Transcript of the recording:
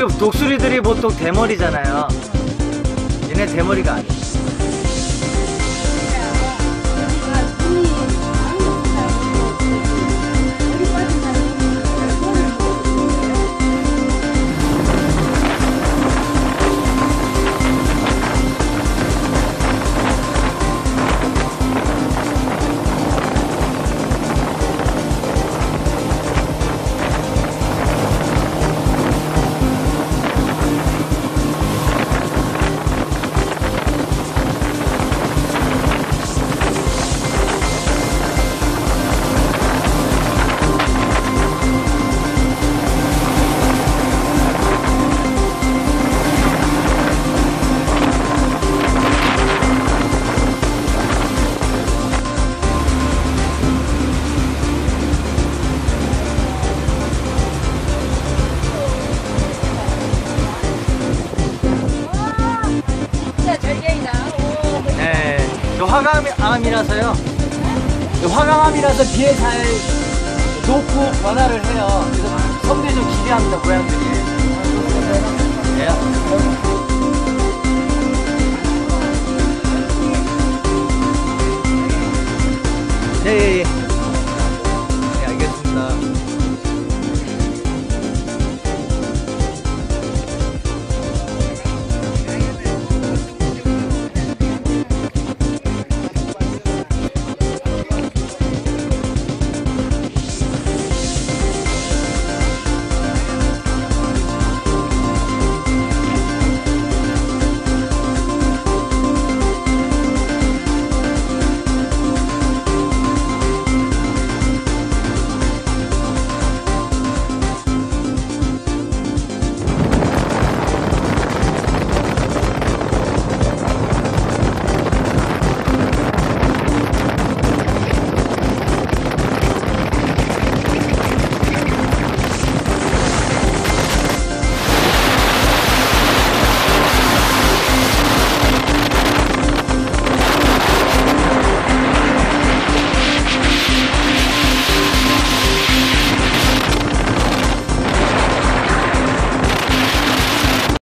독수리들이 보통 대머리잖아요. 얘네 대머리가 아니야. 진 화강암이라서요. 저 화강암이라서 비에 잘 녹고 변화를 해요. 그래서 섬들이 좀 기대합니다, 고양들이. 네.